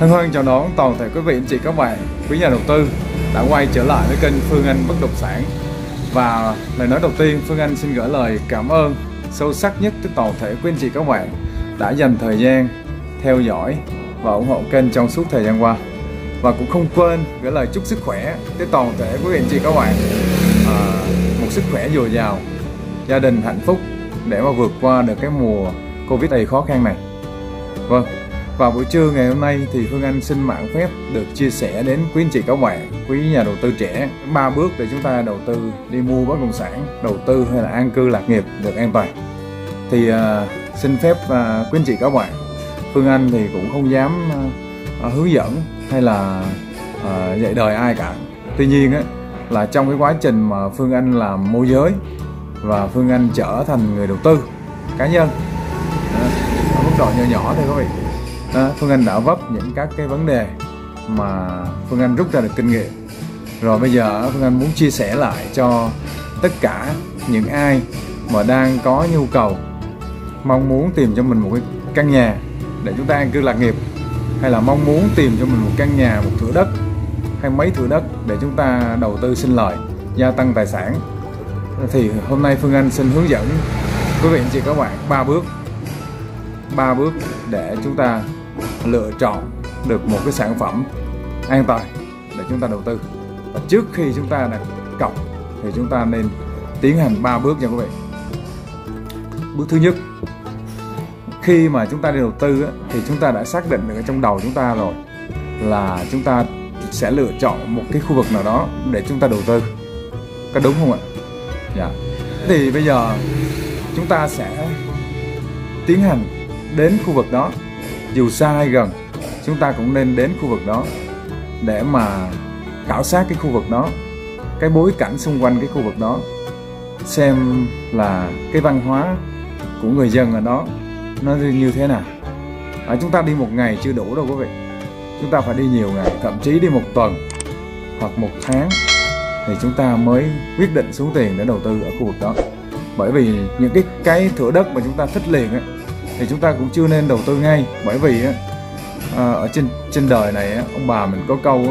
Hân hoan chào đón toàn thể quý vị anh chị các bạn, quý nhà đầu tư đã quay trở lại với kênh Phương Anh Bất Động Sản. Và lời nói đầu tiên Phương Anh xin gửi lời cảm ơn sâu sắc nhất tới toàn thể quý anh chị các bạn đã dành thời gian theo dõi và ủng hộ kênh trong suốt thời gian qua. Và cũng không quên gửi lời chúc sức khỏe tới toàn thể quý anh chị các bạn à, một sức khỏe dồi dào, gia đình hạnh phúc để mà vượt qua được cái mùa Covid đầy khó khăn này. Vâng, vào buổi trưa ngày hôm nay thì Phương Anh xin mạng phép được chia sẻ đến quý anh chị các bạn, quý nhà đầu tư trẻ ba bước để chúng ta đầu tư đi mua bất động sản, đầu tư hay là an cư lạc nghiệp được an toàn. Thì uh, xin phép uh, quý anh chị các bạn, Phương Anh thì cũng không dám uh, hướng dẫn hay là uh, dạy đời ai cả. Tuy nhiên á là trong cái quá trình mà Phương Anh làm môi giới và Phương Anh trở thành người đầu tư cá nhân ở mức độ nhỏ nhỏ thôi các vị đó, Phương Anh đã vấp những các cái vấn đề mà Phương Anh rút ra được kinh nghiệm. Rồi bây giờ Phương Anh muốn chia sẻ lại cho tất cả những ai mà đang có nhu cầu mong muốn tìm cho mình một cái căn nhà để chúng ta an cư lạc nghiệp hay là mong muốn tìm cho mình một căn nhà một thửa đất hay mấy thửa đất để chúng ta đầu tư sinh lời gia tăng tài sản. Thì hôm nay Phương Anh xin hướng dẫn quý vị anh chị các bạn ba bước ba bước để chúng ta lựa chọn được một cái sản phẩm an toàn để chúng ta đầu tư. Và trước khi chúng ta đặt cọc thì chúng ta nên tiến hành ba bước nha quý vị. Bước thứ nhất, khi mà chúng ta đi đầu tư thì chúng ta đã xác định được ở trong đầu chúng ta rồi là chúng ta sẽ lựa chọn một cái khu vực nào đó để chúng ta đầu tư. Có đúng không ạ? Dạ. Thì bây giờ chúng ta sẽ tiến hành đến khu vực đó dù xa hay gần chúng ta cũng nên đến khu vực đó để mà khảo sát cái khu vực đó cái bối cảnh xung quanh cái khu vực đó xem là cái văn hóa của người dân ở đó nó như thế nào à, chúng ta đi một ngày chưa đủ đâu quý vị chúng ta phải đi nhiều ngày thậm chí đi một tuần hoặc một tháng thì chúng ta mới quyết định xuống tiền để đầu tư ở khu vực đó bởi vì những cái cái thửa đất mà chúng ta thích liền ấy thì chúng ta cũng chưa nên đầu tư ngay, bởi vì à, ở trên trên đời này ông bà mình có câu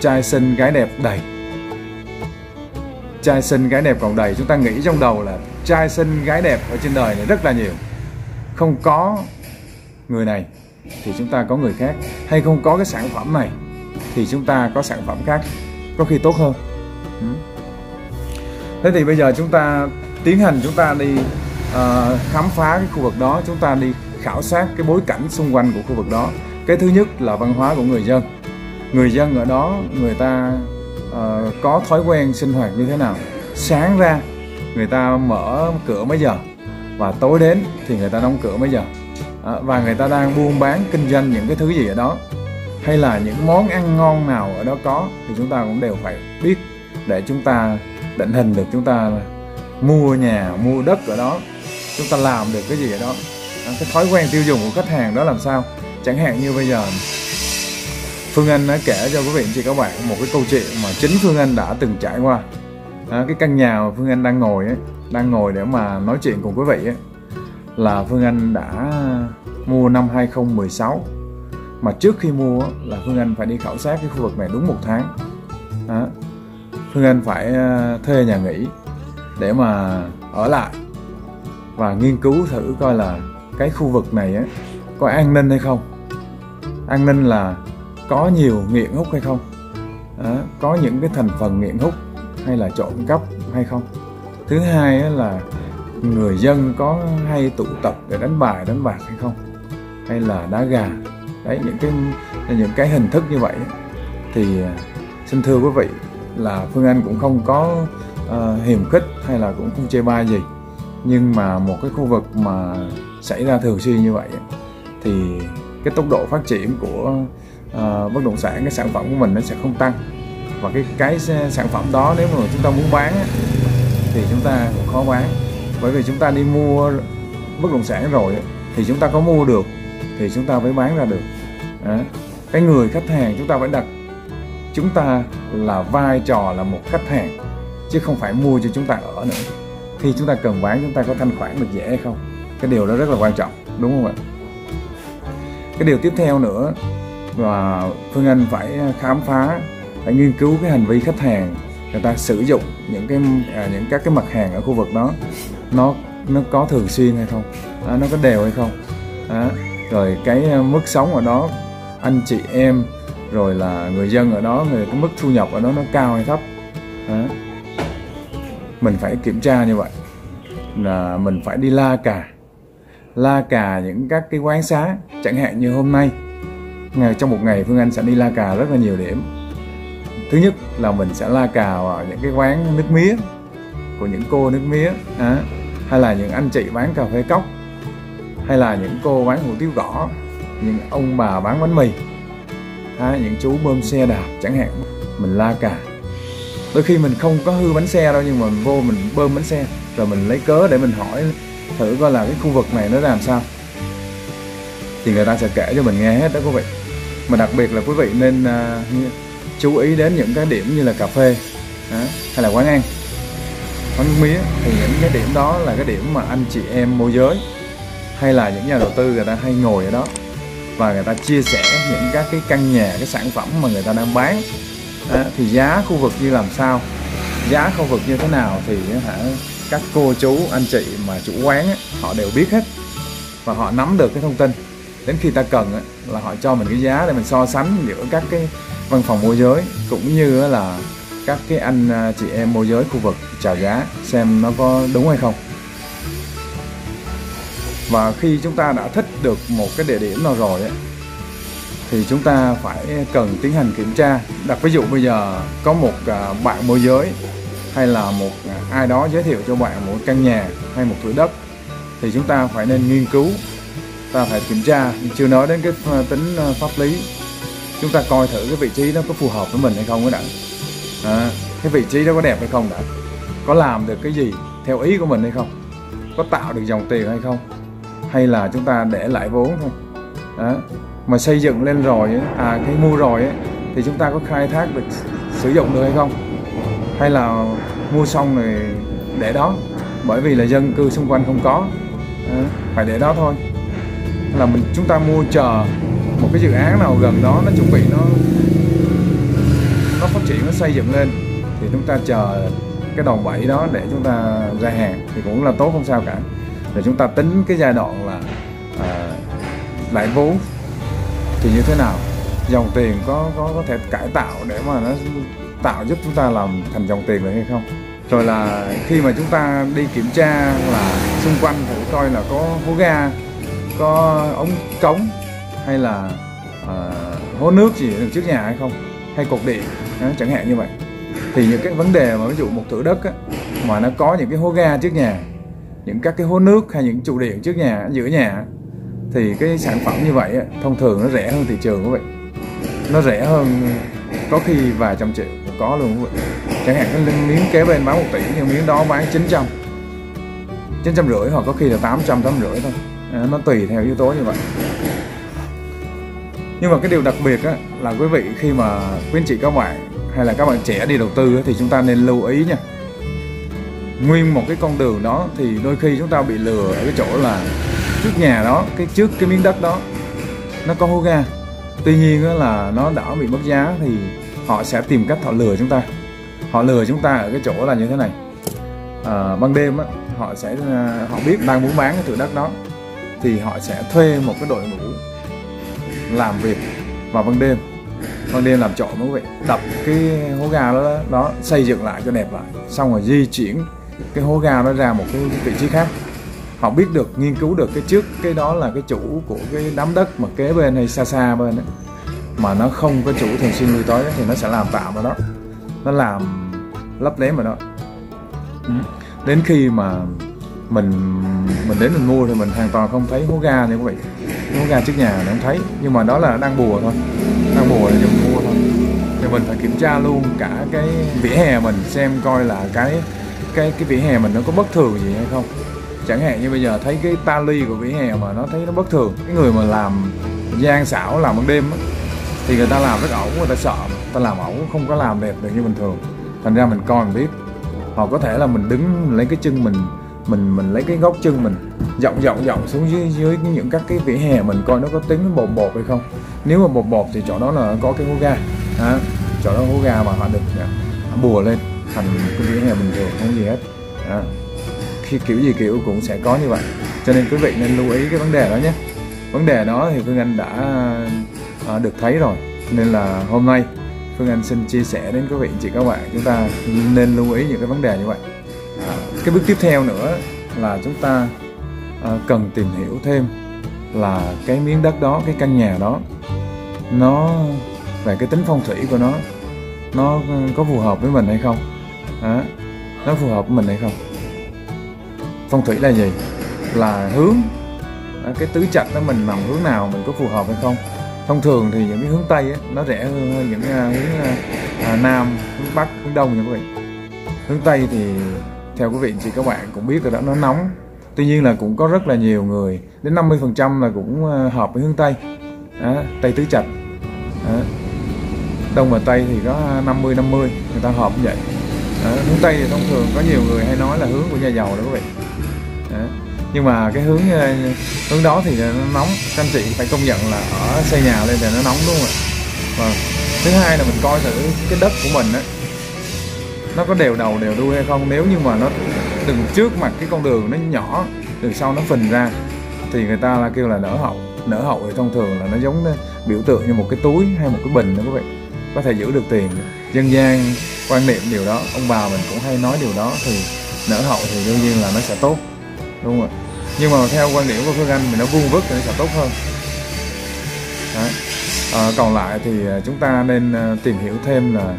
trai xinh gái đẹp đầy. Trai xinh gái đẹp còn đầy, chúng ta nghĩ trong đầu là trai xinh gái đẹp ở trên đời này rất là nhiều. Không có người này thì chúng ta có người khác. Hay không có cái sản phẩm này thì chúng ta có sản phẩm khác, có khi tốt hơn. Thế thì bây giờ chúng ta tiến hành, chúng ta đi uh, khám phá cái khu vực đó chúng ta đi khảo sát cái bối cảnh xung quanh của khu vực đó. Cái thứ nhất là văn hóa của người dân. Người dân ở đó người ta uh, có thói quen sinh hoạt như thế nào? Sáng ra người ta mở cửa mấy giờ? Và tối đến thì người ta đóng cửa mấy giờ? À, và người ta đang buôn bán kinh doanh những cái thứ gì ở đó? Hay là những món ăn ngon nào ở đó có? Thì chúng ta cũng đều phải biết để chúng ta định hình được chúng ta mua nhà mua đất ở đó chúng ta làm được cái gì đó. À, cái thói quen tiêu dùng của khách hàng đó làm sao? Chẳng hạn như bây giờ Phương Anh đã kể cho quý vị chị các bạn một cái câu chuyện mà chính Phương Anh đã từng trải qua. À, cái căn nhà mà Phương Anh đang ngồi ấy, đang ngồi để mà nói chuyện cùng quý vị ấy, là Phương Anh đã mua năm 2016 mà trước khi mua là Phương Anh phải đi khảo sát cái khu vực này đúng một tháng. À, Phương Anh phải à, thuê nhà nghỉ để mà ở lại và nghiên cứu thử coi là cái khu vực này á, có an ninh hay không? An ninh là có nhiều nghiện hút hay không? À, có những cái thành phần nghiện hút hay là trộm cắp hay không? Thứ hai là người dân có hay tụ tập để đánh bài đánh bạc hay không? Hay là đá gà? Đấy những cái những cái hình thức như vậy thì à, xin thưa quý vị là phương anh cũng không có uh, hiềm khích hay là cũng không chê bai gì nhưng mà một cái khu vực mà xảy ra thường xuyên như vậy thì cái tốc độ phát triển của uh, bất động sản cái sản phẩm của mình nó sẽ không tăng. Và cái cái sản phẩm đó nếu mà chúng ta muốn bán thì chúng ta cũng khó bán. Bởi vì chúng ta đi mua bất động sản rồi thì chúng ta có mua được thì chúng ta mới bán ra được. Đó. cái người khách hàng chúng ta phải đặt chúng ta là vai trò là một khách hàng chứ không phải mua cho chúng ta ở nữa khi chúng ta cần bán chúng ta có thanh khoản được dễ hay không? Cái điều đó rất là quan trọng đúng không ạ? Cái điều tiếp theo nữa là phương anh phải khám phá phải nghiên cứu cái hành vi khách hàng. Người ta sử dụng những cái à, những các cái mặt hàng ở khu vực đó nó nó có thường xuyên hay không? À, nó có đều hay không? À, rồi cái à, mức sống ở đó anh chị em rồi là người dân ở đó người cái mức thu nhập ở đó nó cao hay thấp? À, mình phải kiểm tra như vậy. Là mình phải đi la cà. La cà những các cái quán xá chẳng hạn như hôm nay. Ngày trong một ngày phương anh sẽ đi la cà rất là nhiều điểm. Thứ nhất là mình sẽ la cà vào những cái quán nước mía của những cô nước mía à, hay là những anh chị bán cà phê cốc hay là những cô bán hủ tiếu gõ những ông bà bán bánh mì. À, những chú bơm xe đạp chẳng hạn. Mình la cà đôi khi mình không có hư bánh xe đâu nhưng mà vô mình bơm bánh xe rồi mình lấy cớ để mình hỏi thử coi là cái khu vực này nó làm sao. Thì người ta sẽ kể cho mình nghe hết đó quý vị. Mà đặc biệt là quý vị nên uh, chú ý đến những cái điểm như là cà phê đó, hay là quán ăn. Quán mía thì những cái điểm đó là cái điểm mà anh chị em môi giới hay là những nhà đầu tư người ta hay ngồi ở đó và người ta chia sẻ những các cái căn nhà cái sản phẩm mà người ta đang bán à, thì giá khu vực như làm sao? Giá khu vực như thế nào thì hả các cô chú anh chị mà chủ quán ấy, họ đều biết hết. Và họ nắm được cái thông tin. Đến khi ta cần ấy, là họ cho mình cái giá để mình so sánh giữa các cái văn phòng môi giới cũng như là các cái anh à, chị em môi giới khu vực chào giá xem nó có đúng hay không. Và khi chúng ta đã thích được một cái địa điểm nào rồi ấy, thì chúng ta phải cần tiến hành kiểm tra. Đặt ví dụ bây giờ có một à, bạn môi giới hay là một à, ai đó giới thiệu cho bạn một căn nhà hay một thửa đất thì chúng ta phải nên nghiên cứu ta phải kiểm tra. Chưa nói đến cái à, tính pháp lý chúng ta coi thử cái vị trí nó có phù hợp với mình hay không đó đã à, cái vị trí đó có đẹp hay không đã? Có làm được cái gì theo ý của mình hay không? Có tạo được dòng tiền hay không? Hay là chúng ta để lại vốn thôi? Đó mà xây dựng lên rồi à cái mua rồi ấy, thì chúng ta có khai thác được sử dụng được hay không? Hay là mua xong rồi để đó bởi vì là dân cư xung quanh không có à, phải để đó thôi. Là mình chúng ta mua chờ một cái dự án nào gần đó nó chuẩn bị nó nó phát triển nó xây dựng lên thì chúng ta chờ cái đòn bẩy đó để chúng ta ra hàng thì cũng là tốt không sao cả. Để chúng ta tính cái giai đoạn là à, lãi vốn thì như thế nào? Dòng tiền có có có thể cải tạo để mà nó tạo giúp chúng ta làm thành dòng tiền được hay không? Rồi là khi mà chúng ta đi kiểm tra là xung quanh thử coi là có hố ga có ống cống hay là uh, hố nước gì được trước nhà hay không? Hay cột điện? Đó, chẳng hạn như vậy. Thì những cái vấn đề mà ví dụ một thửa đất á, mà nó có những cái hố ga trước nhà những các cái hố nước hay những trụ điện trước nhà giữa nhà thì cái sản phẩm như vậy thông thường nó rẻ hơn thị trường quý vị nó rẻ hơn có khi vài trăm triệu cũng có luôn quý vị chẳng hạn cái miếng kế bên bán một tỷ nhưng miếng đó bán 900 chín trăm rưỡi hoặc có khi là 800 tám rưỡi thôi. À, nó tùy theo yếu tố như vậy. Nhưng mà cái điều đặc biệt á, là quý vị khi mà quý anh chị các bạn hay là các bạn trẻ đi đầu tư á, thì chúng ta nên lưu ý nha. Nguyên một cái con đường đó thì đôi khi chúng ta bị lừa ở cái chỗ là trước nhà đó cái trước cái miếng đất đó nó có hố ga. Tuy nhiên là nó đã bị mất giá thì họ sẽ tìm cách họ lừa chúng ta. Họ lừa chúng ta ở cái chỗ là như thế này. À, ban đêm á, họ sẽ à, họ biết đang muốn bán cái thửa đất đó thì họ sẽ thuê một cái đội ngũ làm việc vào ban đêm. Ban đêm làm trộm quý vị đập cái hố ga đó, đó xây dựng lại cho đẹp lại. Xong rồi di chuyển cái hố ga nó ra một cái vị trí khác họ biết được, nghiên cứu được cái trước, cái đó là cái chủ của cái đám đất mà kế bên hay xa xa bên ấy. Mà nó không có chủ thường xuyên lui tới thì nó sẽ làm tạm vào đó. Nó làm lấp lém vào đó. Ừ. Đến khi mà mình mình đến mình mua thì mình hoàn toàn không thấy hố ga nha quý vị. Hố ga trước nhà không thấy, nhưng mà đó là đang bùa thôi. Đang bùa là dùng mua thôi. Thì mình phải kiểm tra luôn cả cái vỉa hè mình xem coi là cái cái cái vỉa hè mình nó có bất thường gì hay không chẳng hạn như bây giờ thấy cái ta ly của vỉa hè mà nó thấy nó bất thường cái người mà làm gian xảo làm ban đêm á thì người ta làm rất ẩu người ta sợ người ta làm ẩu không có làm đẹp được như bình thường. Thành ra mình coi mình biết hoặc có thể là mình đứng lấy cái chân mình mình mình lấy cái góc chân mình dọng dọng dọng xuống dưới dưới những các cái vỉa hè mình coi nó có tính bột bột hay không. Nếu mà bột bột thì chỗ đó là có cái hố ga à, chỗ đó hố ga mà họ được à, bùa lên thành cái vỉa hè bình thường không gì hết à, khi kiểu gì kiểu cũng sẽ có như vậy. Cho nên quý vị nên lưu ý cái vấn đề đó nhé. Vấn đề đó thì phương anh đã à, được thấy rồi. Nên là hôm nay phương anh xin chia sẻ đến quý vị chị các bạn. Chúng ta nên lưu ý những cái vấn đề như vậy. À, cái bước tiếp theo nữa là chúng ta à, cần tìm hiểu thêm là cái miếng đất đó cái căn nhà đó nó về cái tính phong thủy của nó nó có phù hợp với mình hay không? À, nó phù hợp với mình hay không? Phong thủy là gì? Là hướng. Cái tứ trạch đó mình nằm hướng nào mình có phù hợp hay không? Thông thường thì những cái hướng tây ấy, nó rẻ hơn, những à, hướng à, à, nam hướng bắc hướng đông nha quý vị. Hướng tây thì theo quý vị chị các bạn cũng biết rồi đó nó nóng. Tuy nhiên là cũng có rất là nhiều người đến 50 phần trăm là cũng hợp với hướng tây. À, tây tứ trạch. À, đông và tây thì có 50 50 người ta hợp như vậy. À, hướng tây thì thông thường có nhiều người hay nói là hướng của nhà giàu đó quý vị nhưng mà cái hướng ờ, hướng đó thì nó nóng. Các anh chị phải công nhận là ở xây nhà lên thì nó nóng đúng không ạ? Và thứ hai là mình coi thử cái đất của mình ấy, nó có đều đầu đều đuôi hay không? Nếu như mà nó đừng trước mặt cái con đường nó nhỏ từ sau nó phình ra thì người ta là kêu là nở hậu. Nở hậu thì thông thường là nó giống biểu tượng như một cái túi hay một cái bình đó quý vị. Có thể giữ được tiền dân gian quan niệm điều đó. Ông bà mình cũng hay nói điều đó thì nở hậu thì đương nhiên là nó sẽ tốt đúng không ạ? Nhưng mà theo quan điểm của phương anh thì nó vuông vức thì nó sẽ tốt hơn. Đó. À, còn lại thì à, chúng ta nên à, tìm hiểu thêm là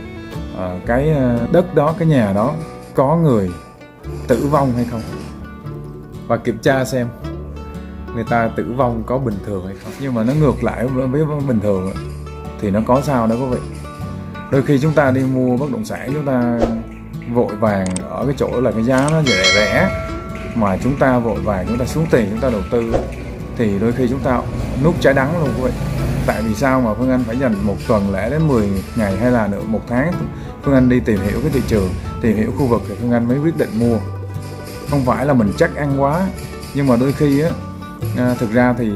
à, cái à, đất đó cái nhà đó có người tử vong hay không? Và kiểm tra xem người ta tử vong có bình thường hay không. Nhưng mà nó ngược lại với bình thường thì nó có sao đó quý vị. Đôi khi chúng ta đi mua bất động sản chúng ta vội vàng ở cái chỗ là cái giá nó rẻ rẻ mà chúng ta vội vàng chúng ta xuống tiền chúng ta đầu tư thì đôi khi chúng ta nút trái đắng luôn quý vị. Tại vì sao mà Phương Anh phải dành một tuần lễ đến 10 ngày hay là nữa một tháng? Phương Anh đi tìm hiểu cái thị trường tìm hiểu khu vực thì Phương Anh mới quyết định mua. Không phải là mình chắc ăn quá nhưng mà đôi khi á à, thực ra thì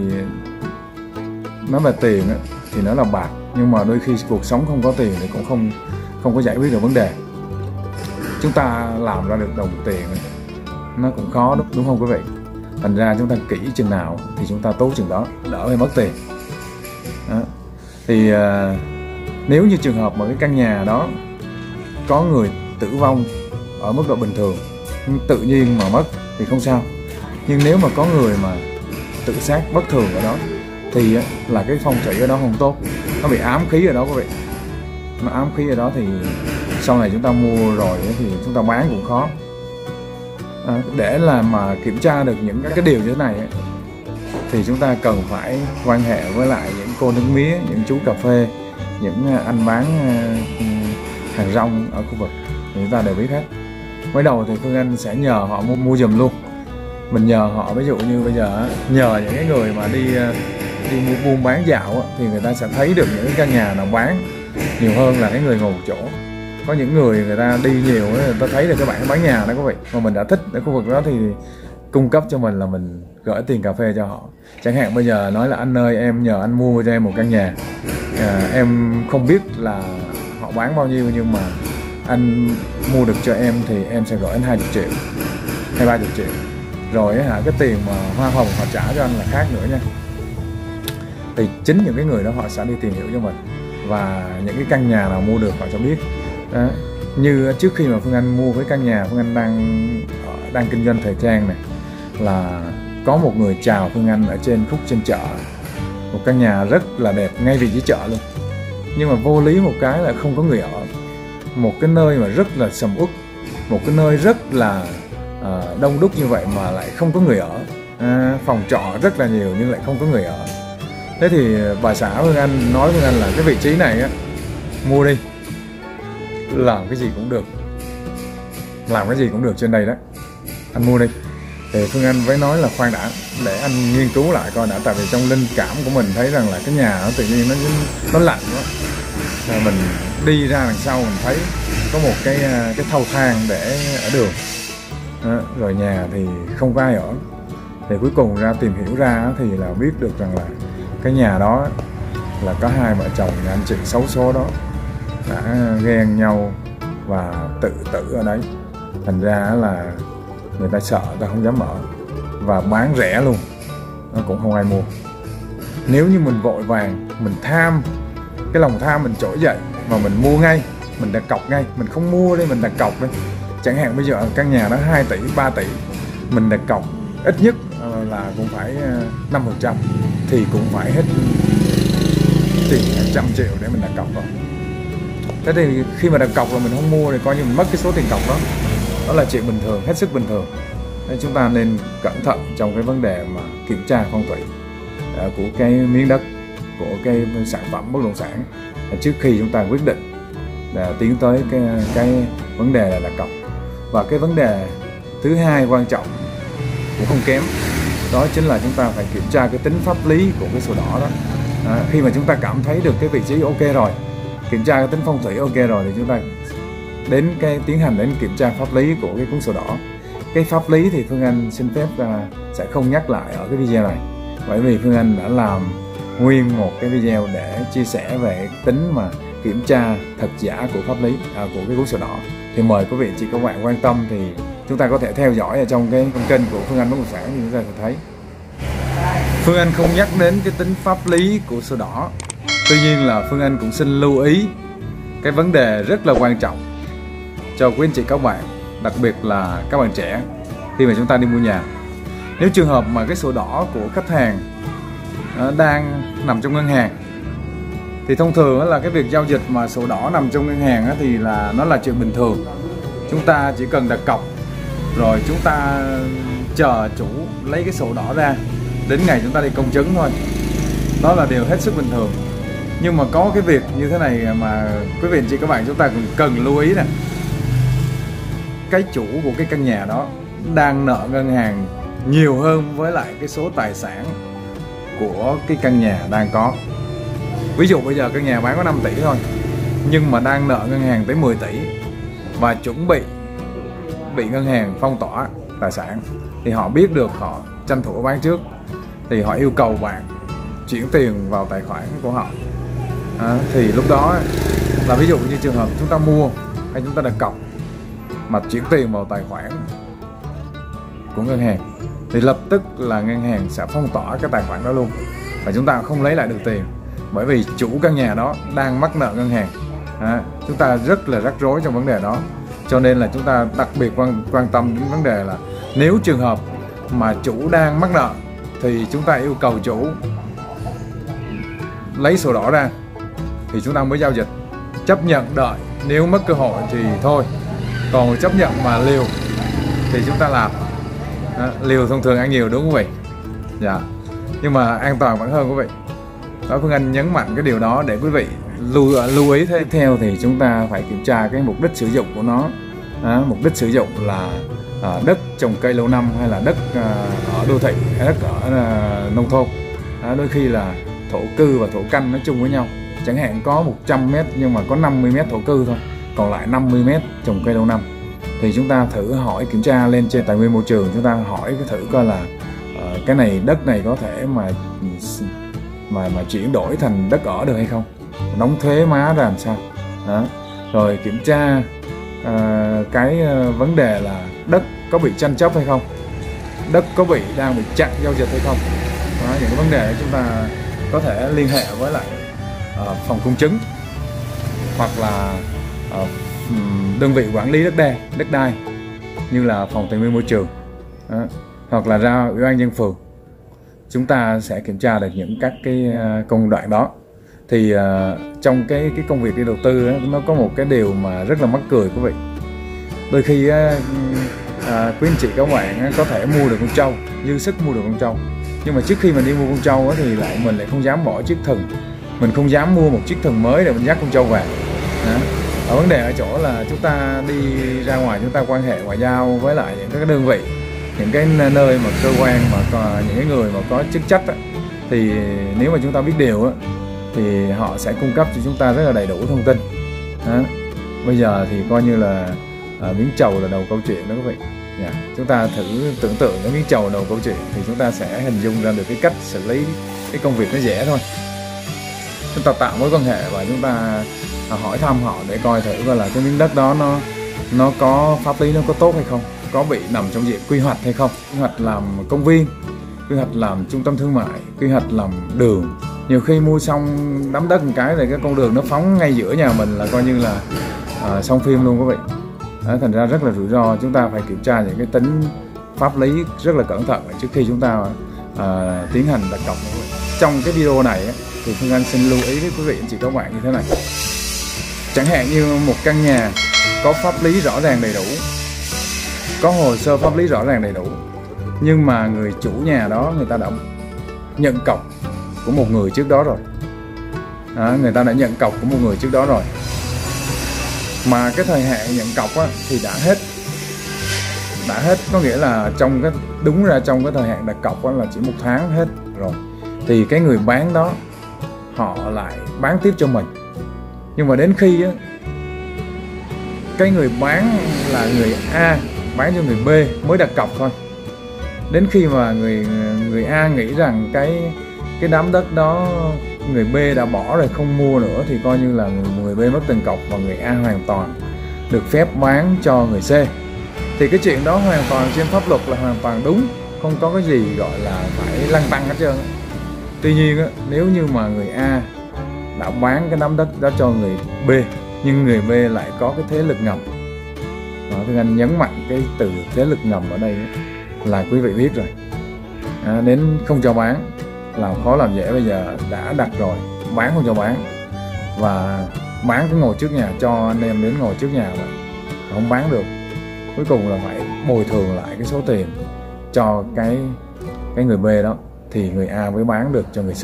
nó là tiền á, thì nó là bạc nhưng mà đôi khi cuộc sống không có tiền thì cũng không không có giải quyết được vấn đề. Chúng ta làm ra được đồng tiền nó cũng khó đúng, đúng không quý vị? Thành ra chúng ta kỹ chừng nào thì chúng ta tốt chừng đó đỡ hay mất tiền. Đó. thì à, nếu như trường hợp mà cái căn nhà đó có người tử vong ở mức độ bình thường tự nhiên mà mất thì không sao. Nhưng nếu mà có người mà tự sát bất thường ở đó thì là cái phong thủy ở đó không tốt. Nó bị ám khí ở đó quý vị. Nó ám khí ở đó thì sau này chúng ta mua rồi thì chúng ta bán cũng khó à, để là mà kiểm tra được những các cái điều như thế này ấy, thì chúng ta cần phải quan hệ với lại những cô nướng mía những chú cà phê những ờ, anh bán ờ, hàng rong ở khu vực. Thì chúng ta đều biết hết. Mới đầu thì phương anh sẽ nhờ họ mua, mua giùm luôn. Mình nhờ họ ví dụ như bây giờ nhờ những cái người mà đi đi mua buôn bán dạo thì người ta sẽ thấy được những cái căn nhà nào bán nhiều hơn là cái người ngồi chỗ có những người người ta đi nhiều người ta thấy được cái bảng bán nhà đó quý vị. Mà mình đã thích ở khu vực đó thì cung cấp cho mình là mình gửi tiền cà phê cho họ. Chẳng hạn bây giờ nói là anh ơi em nhờ anh mua cho em một căn nhà. À, em không biết là họ bán bao nhiêu nhưng mà anh mua được cho em thì em sẽ gửi anh 20 triệu hay 30 triệu. Rồi hả cái tiền mà hoa hồng họ trả cho anh là khác nữa nha. Thì chính những cái người đó họ sẽ đi tìm hiểu cho mình. Và những cái căn nhà nào mua được họ cho biết đó. như trước khi mà phương anh mua cái căn nhà phương anh đang đang kinh doanh thời trang này là có một người chào phương anh ở trên khúc trên chợ. Một căn nhà rất là đẹp ngay vị trí chợ luôn. Nhưng mà vô lý một cái là không có người ở. Một cái nơi mà rất là sầm uất một cái nơi rất là à, đông đúc như vậy mà lại không có người ở. À, phòng trọ rất là nhiều nhưng lại không có người ở. Thế thì bà xã phương anh nói với anh là cái vị trí này á mua đi làm cái gì cũng được. Làm cái gì cũng được trên đây đó. Anh mua đi. Thì phương anh với nói là khoan đã để anh nghiên cứu lại coi đã. Tại vì trong linh cảm của mình thấy rằng là cái nhà nó tự nhiên nó nó lạnh quá. Là mình đi ra đằng sau mình thấy có một cái à, cái thau thang để ở đường. Đó, rồi nhà thì không có ai ở. Thì cuối cùng ra tìm hiểu ra thì là biết được rằng là cái nhà đó là có hai vợ chồng nhà anh chị xấu số đó đã ghen nhau và tự tử ở đấy. Thành ra là người ta sợ, người ta không dám mở. Và bán rẻ luôn. Nó cũng không ai mua. Nếu như mình vội vàng, mình tham, cái lòng tham mình trỗi dậy mà mình mua ngay, mình đặt cọc ngay, mình không mua đi, mình đặt cọc đi. Chẳng hạn bây giờ căn nhà đó 2 tỷ 3 tỷ, mình đặt cọc ít nhất ờ, là cũng phải ờ, 5 phần trăm thì cũng phải hết tiền trăm triệu để mình đặt cọc rồi thế thì khi mà đặt cọc rồi mình không mua thì coi như mình mất cái số tiền cọc đó. Đó là chuyện bình thường hết sức bình thường. Nên chúng ta nên cẩn thận trong cái vấn đề mà kiểm tra phong thủy à, của cái miếng đất của cái sản phẩm bất động sản. À, trước khi chúng ta quyết định là tiến tới cái cái vấn đề là đặt cọc. Và cái vấn đề thứ hai quan trọng cũng không kém đó chính là chúng ta phải kiểm tra cái tính pháp lý của cái sổ đỏ đó. À, khi mà chúng ta cảm thấy được cái vị trí ok rồi kiểm tra cái tính phong thủy ok rồi thì chúng ta đến cái tiến hành đến kiểm tra pháp lý của cái cuốn sổ đỏ. Cái pháp lý thì phương anh xin phép uh, sẽ không nhắc lại ở cái video này. Bởi vì phương anh đã làm nguyên một cái video để chia sẻ về tính mà kiểm tra thật giả của pháp lý à, của cái cuốn sổ đỏ. Thì mời quý vị chị các bạn quan tâm thì chúng ta có thể theo dõi ở trong cái kênh của phương anh bất động sản thì chúng ta sẽ thấy. Phương anh không nhắc đến cái tính pháp lý của sổ đỏ tuy nhiên là phương anh cũng xin lưu ý cái vấn đề rất là quan trọng cho quý anh chị, các bạn, đặc biệt là các bạn trẻ khi mà chúng ta đi mua nhà. Nếu trường hợp mà cái sổ đỏ của khách hàng à, đang nằm trong ngân hàng, thì thông thường là cái việc giao dịch mà sổ đỏ nằm trong ngân hàng thì là nó là chuyện bình thường. Chúng ta chỉ cần đặt cọc, rồi chúng ta chờ chủ lấy cái sổ đỏ ra, đến ngày chúng ta đi công chứng thôi. Đó là điều hết sức bình thường nhưng mà có cái việc như thế này mà quý vị anh chị các bạn chúng ta cần, cần lưu ý nè. Cái chủ của cái căn nhà đó đang nợ ngân hàng nhiều hơn với lại cái số tài sản của cái căn nhà đang có. Ví dụ bây giờ căn nhà bán có 5 tỷ thôi nhưng mà đang nợ ngân hàng tới 10 tỷ và chuẩn bị bị ngân hàng phong tỏa tài sản thì họ biết được họ tranh thủ bán trước thì họ yêu cầu bạn chuyển tiền vào tài khoản của họ à, thì lúc đó là ví dụ như trường hợp chúng ta mua hay chúng ta đặt cọc mà chuyển tiền vào tài khoản của ngân hàng thì lập tức là ngân hàng sẽ phong tỏa cái tài khoản đó luôn. Và chúng ta không lấy lại được tiền bởi vì chủ căn nhà đó đang mắc nợ ngân hàng. À, chúng ta rất là rắc rối trong vấn đề đó. Cho nên là chúng ta đặc biệt quan quan tâm đến vấn đề là nếu trường hợp mà chủ đang mắc nợ thì chúng ta yêu cầu chủ lấy sổ đỏ ra thì chúng ta mới giao dịch. Chấp nhận đợi nếu mất cơ hội thì thôi. Còn chấp nhận mà liều thì chúng ta làm. À, liều thông thường ăn nhiều đúng không vậy dạ. Nhưng mà an toàn vẫn hơn quý vị. Đó phương anh nhấn mạnh cái điều đó để quý vị lưu à, lưu ý Tiếp theo thì chúng ta phải kiểm tra cái mục đích sử dụng của nó. À, mục đích sử dụng là à, đất trồng cây lâu năm hay là đất à, ở đô thị hay đất ở à, nông thôn. À, đôi khi là thổ cư và thổ canh nó chung với nhau chẳng hạn có 100 mét nhưng mà có 50 mét thổ cư thôi còn lại 50 mét trồng cây lâu năm. Thì chúng ta thử hỏi kiểm tra lên trên tài nguyên môi trường chúng ta hỏi thử coi là uh, cái này đất này có thể mà mà mà chuyển đổi thành đất ở được hay không? Đóng thuế má ra làm sao? Đó. Rồi kiểm tra uh, cái uh, vấn đề là đất có bị tranh chấp hay không? Đất có bị đang bị chặn giao dịch hay không? Đó, những cái vấn đề chúng ta có thể liên hệ với lại Ờ, phòng công chứng hoặc là ờ, đơn vị quản lý đất đai đất đai như là phòng tài nguyên môi trường đó, hoặc là ra ủy ban nhân phường. Chúng ta sẽ kiểm tra được những các cái ờ, công đoạn đó. Thì uh, trong cái cái công việc đi đầu tư nó có một cái điều mà rất là mắc cười quý vị. Đôi khi uh, uh, quý anh chị các bạn có thể mua được con trâu dư sức mua được con trâu. Nhưng mà trước khi mình đi mua con trâu thì lại mình lại không dám bỏ chiếc thừng mình không dám mua một chiếc thừng mới để mình dắt con trâu về. đó. ở vấn đề ở chỗ là chúng ta đi ra ngoài chúng ta quan hệ ngoại giao với lại những các đơn vị những cái nơi mà cơ quan mà có, những cái người mà có chức trách á, thì nếu mà chúng ta biết điều á, thì họ sẽ cung cấp cho chúng ta rất là đầy đủ thông tin đó. bây giờ thì coi như là à, miếng trầu là đầu câu chuyện đó quý vị yeah. Chúng ta thử tưởng tượng cái miếng trầu đầu câu chuyện thì chúng ta sẽ hình dung ra được cái cách xử lý cái công việc nó dễ thôi chúng ta tạo mối quan hệ và chúng ta à, hỏi thăm họ để coi thử coi là cái miếng đất đó nó nó có pháp lý nó có tốt hay không có bị nằm trong diện quy hoạch hay không. Quy hoạch làm công viên quy hoạch làm trung tâm thương mại quy hoạch làm đường. Nhiều khi mua xong đám đất một cái thì cái con đường nó phóng ngay giữa nhà mình là coi như là à, xong phim luôn quý vị. À, thành ra rất là rủi ro chúng ta phải kiểm tra những cái tính pháp lý rất là cẩn thận trước khi chúng ta à, tiến hành đặt cọc. Trong cái video này thì Phương Anh xin lưu ý với quý vị anh chị các bạn như thế này. Chẳng hạn như một căn nhà có pháp lý rõ ràng đầy đủ có hồ sơ pháp lý rõ ràng đầy đủ nhưng mà người chủ nhà đó người ta đã nhận cọc của một người trước đó rồi. À, người ta đã nhận cọc của một người trước đó rồi. Mà cái thời hạn nhận cọc á, thì đã hết. Đã hết có nghĩa là trong cái đúng ra trong cái thời hạn đặt cọc á, là chỉ một tháng hết rồi. Thì cái người bán đó họ lại bán tiếp cho mình. Nhưng mà đến khi á, cái người bán là người A bán cho người B mới đặt cọc thôi. Đến khi mà người người A nghĩ rằng cái cái đám đất đó người B đã bỏ rồi không mua nữa thì coi như là người, người B mất tiền cọc và người A hoàn toàn được phép bán cho người C. Thì cái chuyện đó hoàn toàn trên pháp luật là hoàn toàn đúng không có cái gì gọi là phải lăng tăng hết trơn tuy nhiên á, nếu như mà người A đã bán cái nắm đất đó cho người B nhưng người B lại có cái thế lực ngầm. Đó, thì anh nhấn mạnh cái từ thế lực ngầm ở đây là quý vị biết rồi. À, đến không cho bán làm khó làm dễ bây giờ đã đặt rồi bán không cho bán. Và bán cái ngồi trước nhà cho anh em đến ngồi trước nhà vậy không bán được. Cuối cùng là phải bồi thường lại cái số tiền cho cái cái người B đó thì người A mới bán được cho người C.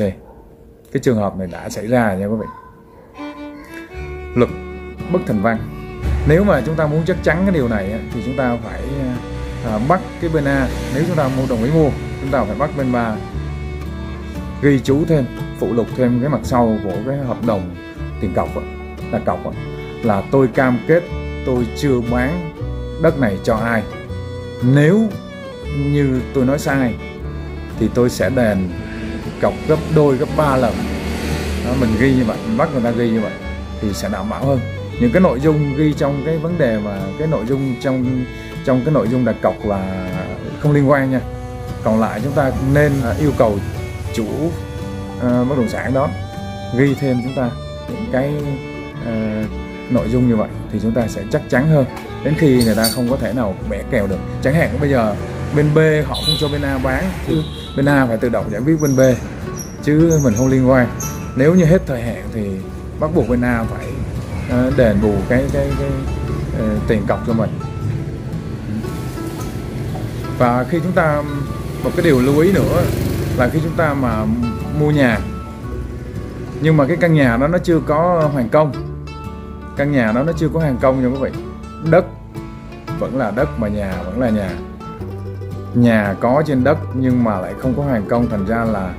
Cái trường hợp này đã xảy ra nha quý vị. Luật bất thành văn. Nếu mà chúng ta muốn chắc chắn cái điều này thì chúng ta phải à, bắt cái bên A. Nếu chúng ta mua đồng ý mua, chúng ta phải bắt bên B ghi chú thêm, phụ lục thêm cái mặt sau của cái hợp đồng tiền cọc là cọc là tôi cam kết tôi chưa bán đất này cho ai. Nếu như tôi nói sai thì tôi sẽ đền cọc gấp đôi gấp ba lần. Đó, mình ghi như vậy mình bắt người ta ghi như vậy thì sẽ đảm bảo hơn. Những cái nội dung ghi trong cái vấn đề mà cái nội dung trong trong cái nội dung đặt cọc là không liên quan nha. Còn lại chúng ta nên à, yêu cầu chủ uh, bất động sản đó ghi thêm chúng ta những cái uh, nội dung như vậy thì chúng ta sẽ chắc chắn hơn. Đến khi người ta không có thể nào bẻ kèo được. Chẳng hạn bây giờ bên B họ không cho bên A bán thì bên A phải tự động giải quyết bên B chứ mình không liên quan. Nếu như hết thời hạn thì bắt buộc bên A phải ờ, đền bù cái cái, cái cái tiền cọc cho mình. Và khi chúng ta một cái điều lưu ý nữa là khi chúng ta mà mua nhà nhưng mà cái căn nhà đó nó chưa có hoàn công căn nhà đó nó chưa có hoàn công nha quý vị đất vẫn là đất mà nhà vẫn là nhà nhà có trên đất nhưng mà lại không có hoàn công thành ra là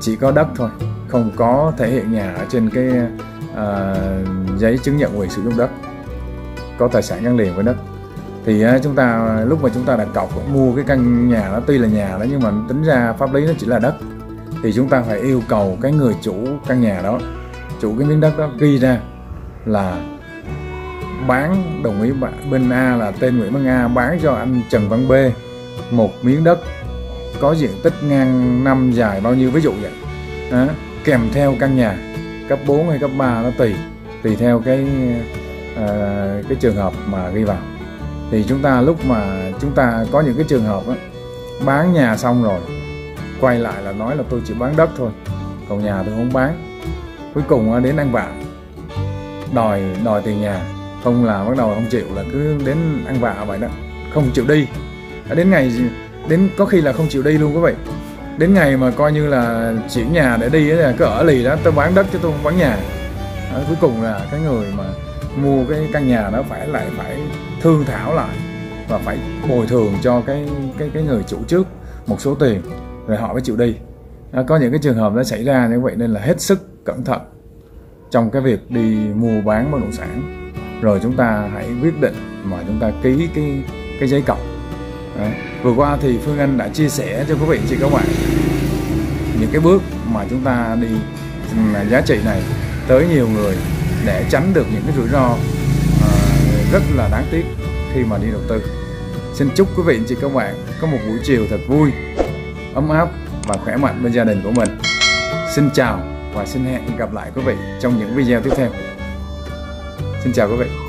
chỉ có đất thôi. Không có thể hiện nhà ở trên cái uh, giấy chứng nhận quyền sử dụng đất có tài sản gắn liền với đất. Thì uh, chúng ta lúc mà chúng ta đặt cọc mua cái căn nhà đó tuy là nhà đó nhưng mà tính ra pháp lý nó chỉ là đất thì chúng ta phải yêu cầu cái người chủ căn nhà đó chủ cái miếng đất đó ghi ra là bán đồng ý bên A là tên Nguyễn Văn A bán cho anh Trần Văn B một miếng đất có diện tích ngang năm dài bao nhiêu ví dụ vậy. À, kèm theo căn nhà cấp 4 hay cấp 3 nó tùy tùy theo cái à, cái trường hợp mà ghi vào. Thì chúng ta lúc mà chúng ta có những cái trường hợp đó, bán nhà xong rồi quay lại là nói là tôi chỉ bán đất thôi còn nhà tôi không bán. Cuối cùng đến ăn vạ đòi đòi tiền nhà không là bắt đầu không chịu là cứ đến ăn vạ vậy đó không chịu đi. À, đến ngày đến có khi là không chịu đi luôn quý vị. Đến ngày mà coi như là chuyển nhà để đi là cứ ở lì đó tôi bán đất chứ tôi không bán nhà. Đó, cuối cùng là cái người mà mua cái căn nhà đó phải lại phải thương thảo lại và phải bồi thường cho cái cái cái người chủ trước một số tiền rồi họ mới chịu đi. Đó, có những cái trường hợp nó xảy ra như vậy nên là hết sức cẩn thận trong cái việc đi mua bán bất động sản. Rồi chúng ta hãy quyết định mà chúng ta ký cái cái giấy cọc. Đấy. vừa qua thì Phương Anh đã chia sẻ cho quý vị chị các bạn những cái bước mà chúng ta đi ừ, giá trị này tới nhiều người để tránh được những cái rủi ro uh, rất là đáng tiếc khi mà đi đầu tư. Xin chúc quý vị anh chị các bạn có một buổi chiều thật vui ấm áp và khỏe mạnh bên gia đình của mình. Xin chào và xin hẹn gặp lại quý vị trong những video tiếp theo. Xin chào quý vị.